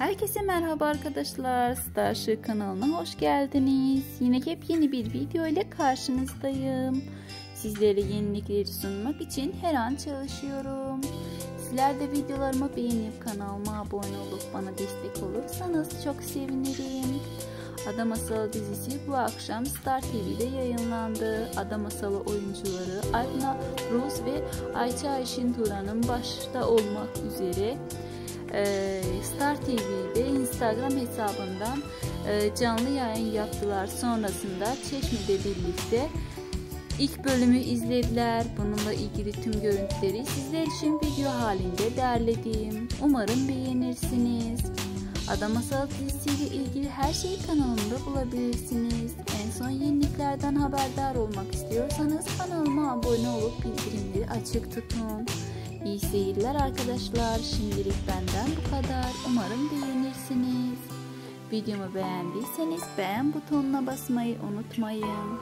Herkese merhaba arkadaşlar. Starship kanalına hoş geldiniz. Yine yepyeni bir video ile karşınızdayım. Sizlere yenilikleri sunmak için her an çalışıyorum. Sizler de videolarımı beğenip kanalıma abone olup bana destek olursanız çok sevinirim. Ada Masalı dizisi bu akşam Star TV'de yayınlandı. Ada Masalı oyuncuları Alpna Rus ve Ayça Ayşin Turan'ın başta olmak üzere Star TV'de Instagram hesabından e, canlı yayın yaptılar. Sonrasında Çeşme'de birlikte ilk bölümü izlediler. Bununla ilgili tüm görüntüleri sizler için video halinde derledim. Umarım beğenirsiniz. Ada Masal dizisiyle ilgili her şeyi kanalımda bulabilirsiniz. En son yeniliklerden haberdar olmak istiyorsanız kanalıma abone olup bildirimleri açık tutun. İyi seyirler arkadaşlar. Şimdilik benden bu kadar. Umarım beğenirsiniz. Videomu beğendiyseniz beğen butonuna basmayı unutmayın.